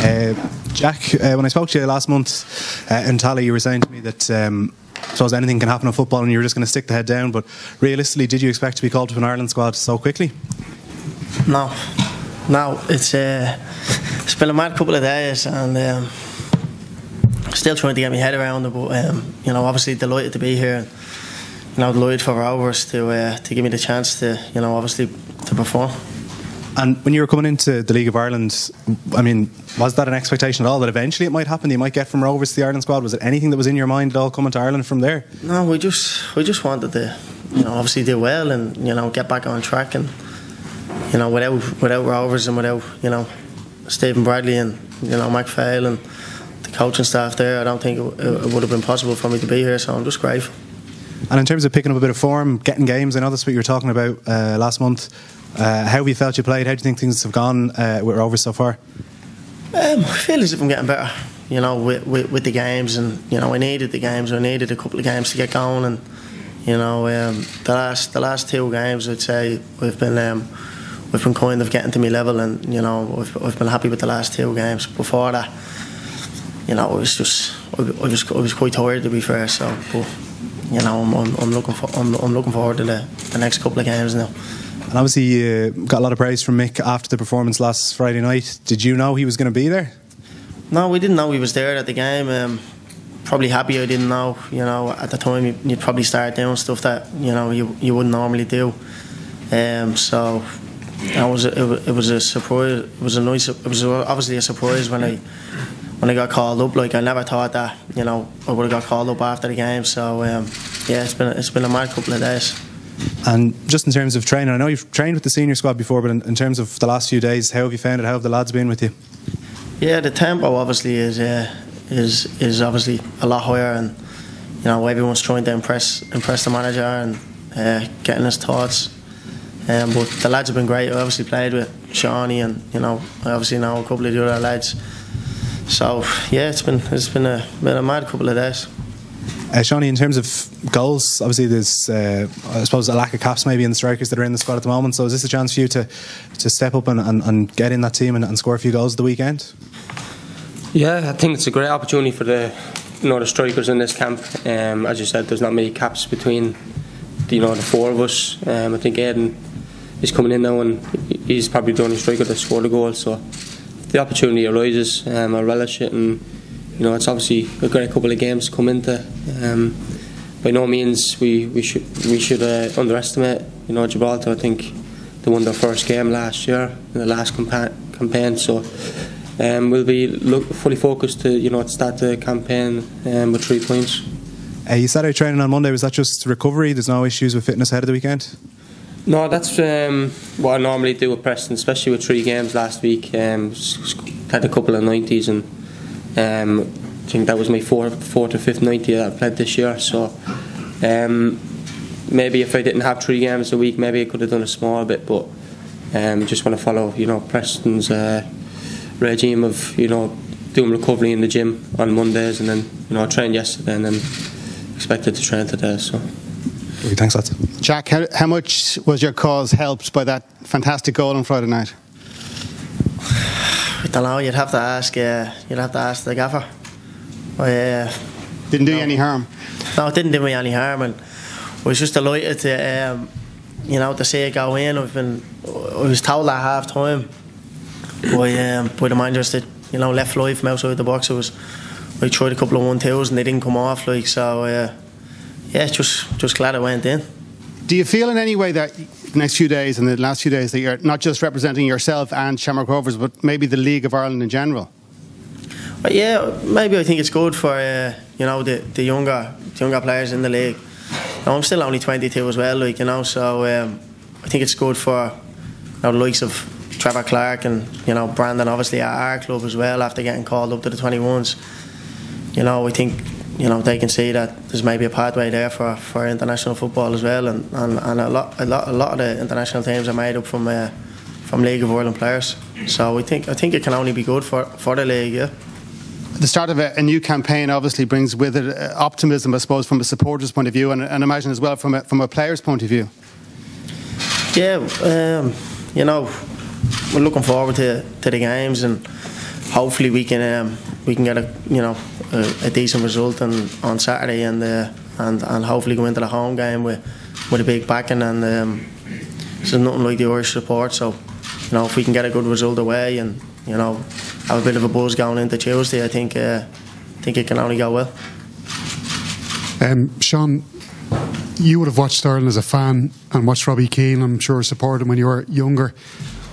Uh, Jack, uh, when I spoke to you last month uh, in Tallaght, you were saying to me that um, suppose anything can happen in football and you're just going to stick the head down. But realistically, did you expect to be called to an Ireland squad so quickly? No, no. It's uh, it's been a mad couple of days and. Um, still trying to get my head around it, but um, you know, obviously delighted to be here. And, you know, delighted for Rovers to uh, to give me the chance to, you know, obviously to perform. And when you were coming into the League of Ireland, I mean, was that an expectation at all that eventually it might happen? You might get from Rovers to the Ireland squad. Was it anything that was in your mind at all coming to Ireland from there? No, we just we just wanted to, you know, obviously do well and you know get back on track and you know without without Rovers and without you know Stephen Bradley and you know Mike and the coaching staff there, I don't think it, it would have been possible for me to be here. So I'm just grateful. And in terms of picking up a bit of form, getting games, I know that's what you were talking about uh, last month. Uh, how have you felt you played? How do you think things have gone uh, with Rovers so far? Um, I feel as if I'm getting better, you know, with, with, with, the games, and you know, I needed the games. I needed a couple of games to get going, and you know, um, the last the last two games, I'd say we've been um, we've been kind of getting to me level, and you know, we've, we've been happy with the last two games. Before that, you know, it was just I was I was quite tired to be fair. So, but you know, I'm, I'm, I'm looking for I'm, I'm, looking forward to the, the next couple of games now. And obviously, you uh, got a lot of praise from Mick after the performance last Friday night. Did you know he was going to be there? No, we didn't know he was there at the game. Um, probably happy I didn't know. You know, at the time you'd probably start doing stuff that you know you you wouldn't normally do. Um, so that was a, it, was a surprise. It was a nice. It was obviously a surprise when I when I got called up. Like I never thought that you know I would have got called up after the game. So um, yeah, it's been it's been a mad couple of days. And just in terms of training, I know you've trained with the senior squad before, but in, in terms of the last few days, how have you found it? How have the lads been with you? Yeah, the tempo obviously is uh, is is obviously a lot higher, and you know everyone's trying to impress impress the manager and uh, getting his thoughts. Um, but the lads have been great. I obviously played with Seani, and you know I obviously know a couple of the other lads so yeah, it's been it's been a been a mad couple of days. Uh, Seani, in terms of goals, obviously there's uh, I suppose a lack of caps maybe in the strikers that are in the squad at the moment. So is this a chance for you to to step up and, and, and get in that team and, and, score a few goals the weekend? Yeah, I think it's a great opportunity for the you know the strikers in this camp. Um, as you said, there's not many caps between the, you know the four of us. Um, I think Eden is coming in now and he's probably the only striker that scored a goal. So the opportunity arises, um, I relish it, and you know it's obviously a great couple of games to come into. Um, by no means we, we should we should uh, underestimate you know Gibraltar. I think they won their first game last year in the last campa- campaign, so um, we'll be look, fully focused to you know start the campaign um, with three points. Uh, you started training on Monday. Was that just recovery? There's no issues with fitness ahead of the weekend. No, that's um, what I normally do with Preston, especially with three games last week. Um, had a couple of 90s, and um, I think that was my fourth, fourth or fifth 90 that I played this year. So um, maybe if I didn't have three games a week, maybe I could have done a small bit, but um, just want to follow, you know, Preston's uh, regime of, you know, doing recovery in the gym on Mondays, and then, you know, I trained yesterday and then expected to train today. So. Okay, thanks, lads. Jack, how, how, much was your cause helped by that fantastic goal on Friday night? I don't know. You'd have to ask. Uh, you'd have to ask the gaffer. Uh, didn't do no, you any harm. No, it didn't do me any harm, and I was just delighted to, um, you know, to see it go in. I've been, I was told at half time by um, by the managers that you know left fly from outside the box. It was I tried a couple of one twos and they didn't come off. Like so. Uh, yeah, just just glad I went in. Do you feel in any way that the next few days and the last few days that you're not just representing yourself and Shamrock Rovers, but maybe the League of Ireland in general? But yeah, maybe I think it's good for uh, you know the, the younger the younger players in the league. I'm still only 22 as well, like you know, so um, I think it's good for you know, the likes of Trevor Clarke and you know Brandon, obviously at our club as well after getting called up to the 21s. You know, I think you know they can see that there's maybe a pathway there for, for international football as well, and, and, and a lot a lot a lot of the international teams are made up from uh, from League of Ireland players. So we think I think it can only be good for, for the league. Yeah. the start of a, a, new campaign obviously brings with it uh, optimism, I suppose, from a supporter's point of view, and, and imagine as well from a, from a player's point of view. Yeah, um, you know, we're looking forward to, to the games, and hopefully we can um, we can get a you know a, a decent result on, on Saturday, and uh, and and hopefully go into the home game with with a big backing, and um, there's nothing like the Irish support, so you know if we can get a good result away and you know, have a bit of a buzz going into Tuesday. I think uh, I think it can only go well. Um, Sean, you would have watched Sterling as a fan and watched Robbie Keane. I'm sure supported him when you were younger.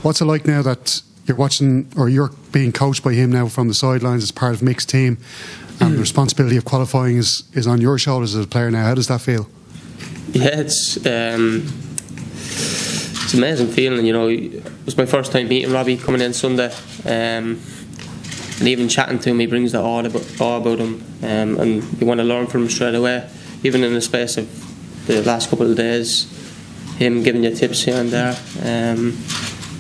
What's it like now that you're watching or you're being coached by him now from the sidelines as part of mixed team, and the responsibility of qualifying is is on your shoulders as a player now? How does that feel? Yeah, it's. Um it's an amazing feeling. You know, it was my first time meeting Robbie coming in Sunday, um, and even chatting to him, he brings the awe about, awe about him, um, and you want to learn from him straight away. Even in the space of the last couple of days, him giving you tips here and there. Um,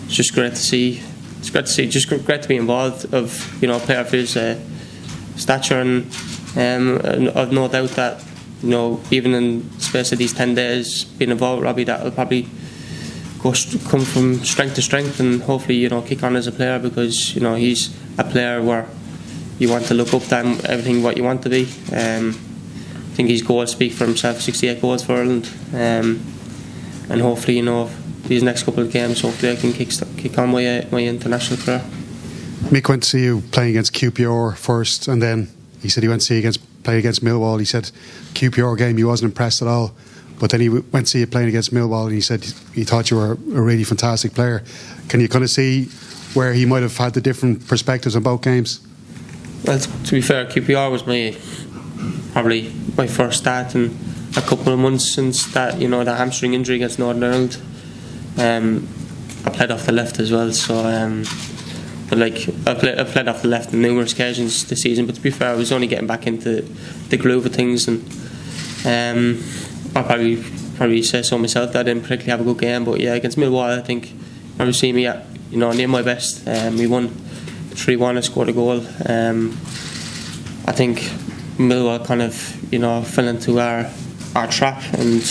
it's just great to see. It's great to see. Just great to be involved. Of you know, a player of his uh, stature, and, um, I've no doubt that you know, even in the space of these ten days, being involved Robbie, that will probably go come from strength to strength and hopefully you know kick on as a player because you know he's a player where you want to look up to him, everything what you want to be. Um, I think his goals speak for himself. 68 goals for Ireland, um, and hopefully you know these next couple of games, hopefully I can kick kick on my uh, my international career. Mick went to see you playing against QPR first, and then he said he went to see you against play against Millwall. He said QPR game he wasn't impressed at all. But then he went to see you playing against Millwall, and he said he thought you were a really fantastic player. Can you kind of see where he might have had the different perspectives on both games? Well, to be fair, QPR was my probably my first start in a couple of months since that you know the hamstring injury against Northern Ireland. Um, I played off the left as well, so. Um, but like I played, I played off the left on numerous occasions this season. But to be fair, I was only getting back into the groove of things, and um, I probably probably say so myself that I didn't particularly have a good game, but yeah, against Millwall, I think probably see me at you know near my best. Um, we won three one. I scored a goal. Um, I think Millwall kind of you know fell into our our trap and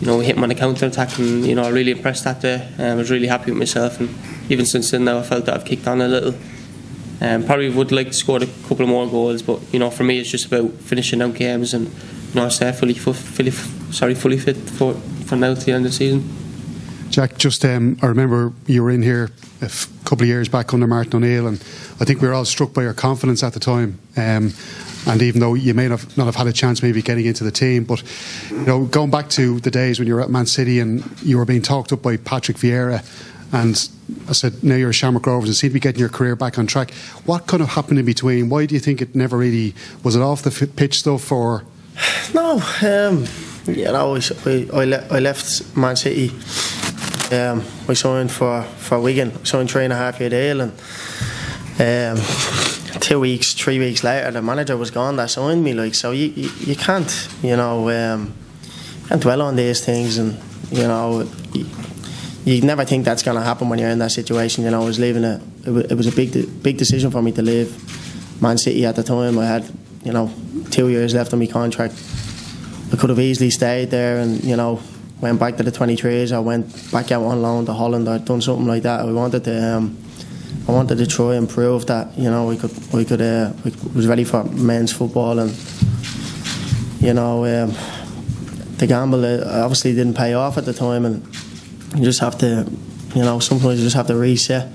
you know we hit them on the counter attack and you know I really impressed that day. Um, I was really happy with myself and even since then now I felt that I've kicked on a little. Um, probably would like to score a couple of more goals, but you know for me it's just about finishing out games and no, I stay fully, fully, sorry, fully fit for, for now to the end of the season. Jack, just um, I remember you were in here a f- couple of years back under Martin O'Neill, and I think we were all struck by your confidence at the time. Um, and even though you may not have had a chance maybe getting into the team, but you know, going back to the days when you were at Man City and you were being talked up by Patrick Vieira, and I said now you're at Shamrock Rovers and seem to be getting your career back on track. What kind of happened in between? Why do you think it never really was it off the pitch stuff or? No, um, you know, I, I, le- I left Man City. Um, I signed for, for Wigan. I signed three and a half year deal, and um, two weeks, three weeks later, the manager was gone that signed me. Like, so you, you, you can't, you know, um, can't dwell on these things, and you know, you, you never think that's going to happen when you're in that situation. You know, I was leaving a, it was a big, big decision for me to leave Man City at the time. I had, you know, two years left on my contract. I could have easily stayed there and, you know, went back to the 23s. I went back out on loan to Holland. I'd done something like that. I wanted to, um, I wanted to try and prove that, you know, we could, we could, uh, we was ready for men's football and, you know, um, the gamble uh, obviously didn't pay off at the time and you just have to, you know, sometimes you just have to reset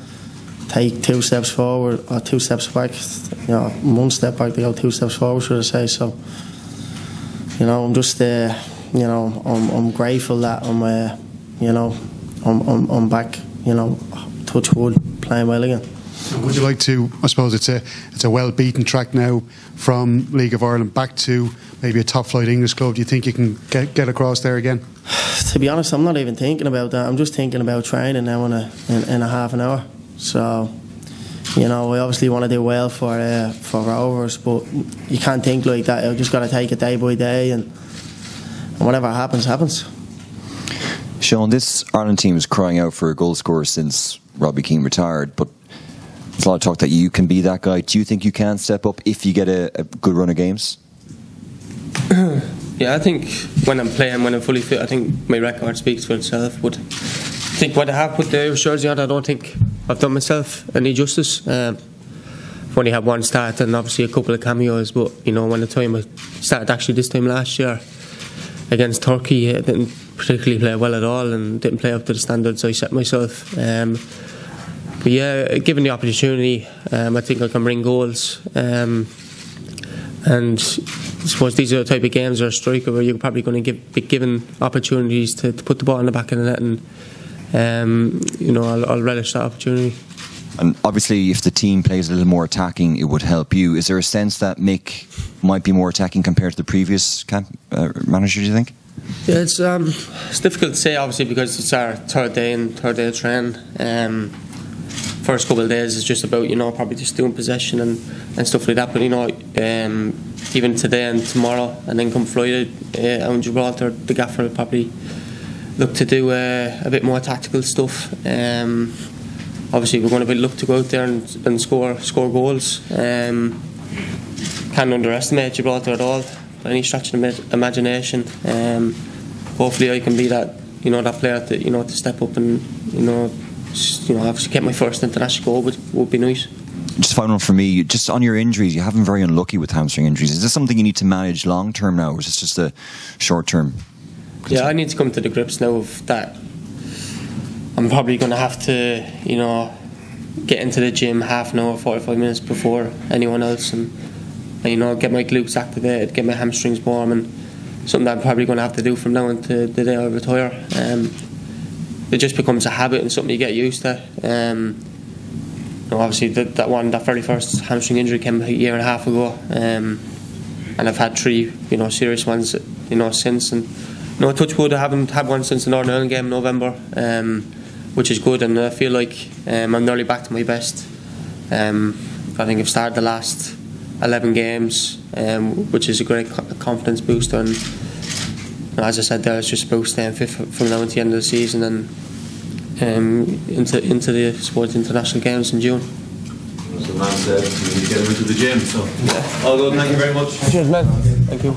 take two steps forward or two steps back. You know, one step back to go two steps forward, should I say? So, you know, I'm just, uh, you know, I'm, I'm grateful that I'm, uh, you know, I'm, I'm, I'm back. You know, touch wood, playing well again. Would you like to? I suppose it's a it's a well beaten track now from League of Ireland back to maybe a top flight English club. Do you think you can get get across there again? to be honest, I'm not even thinking about that. I'm just thinking about training now in a in, in a half an hour. So, you know, we obviously want to do well for uh, for Rovers, but you can't think like that. You just got to take it day by day, and, and whatever happens, happens. Sean, this Ireland team is crying out for a goal scorer since Robbie Keane retired, but There's a lot of talk that you can be that guy. Do you think you can step up if you get a, a good run of games? Yeah, I think when I'm playing, when I'm fully fit, I think my record speaks for itself. But I think what I have put the Irish jersey on, I don't think I've done myself any justice. Um, I've only had one start and obviously a couple of cameos, but you know, when the time I started actually this time last year against Turkey, I didn't particularly play well at all and didn't play up to the standards I set myself. Um, but yeah, given the opportunity, um, I think I can bring goals. Um, and I suppose these are the type of games or a striker where you're probably going to give, be given opportunities to, to put the ball in the back of the net, and um, you know I'll, I'll relish that opportunity. And obviously, if the team plays a little more attacking, it would help you. Is there a sense that Mick might be more attacking compared to the previous camp, uh, manager? Do you think? Yeah, it's um, it's difficult to say obviously because it's our third day and third day of training. Um, first couple of days is just about you know probably just doing possession and, and stuff like that. But you know, um, even today and tomorrow, and then come Friday uh, on Gibraltar, the gaffer will probably look to do uh, a bit more tactical stuff. Um, obviously, we're going to be look to go out there and, and score score goals. Um, can't underestimate Gibraltar at all by any stretch of the imagination. Um, hopefully, I can be that you know that player to you know to step up and you know you know obviously get my first international goal would would be nice. Just final one for me. Just on your injuries, you have been very unlucky with hamstring injuries. Is this something you need to manage long term now, or is this just a short term? Yeah, I need to come to the grips now of that. I'm probably going to have to, you know, get into the gym half an hour, 45 minutes before anyone else, and, you know, get my glutes activated, get my hamstrings warm, and something that I'm probably going to have to do from now until the day I retire. Um, it just becomes a habit and something you get used to. Um, you know, obviously, that, that one, that very first hamstring injury came a year and a half ago, um, and I've had three, you know, serious ones, you know, since. And no, touch wood, I haven't had one since the Northern Ireland game in November, um, which is good, and I feel like um, I'm nearly back to my best. Um, I think I've started the last 11 games, um, which is a great confidence boost. And as I said, there, it's just about staying fit from now until the end of the season and um, into into the sports international games in June. So that's uh, get into the gym. So, yeah. all good. Thank you very much. Cheers, man. Thank you.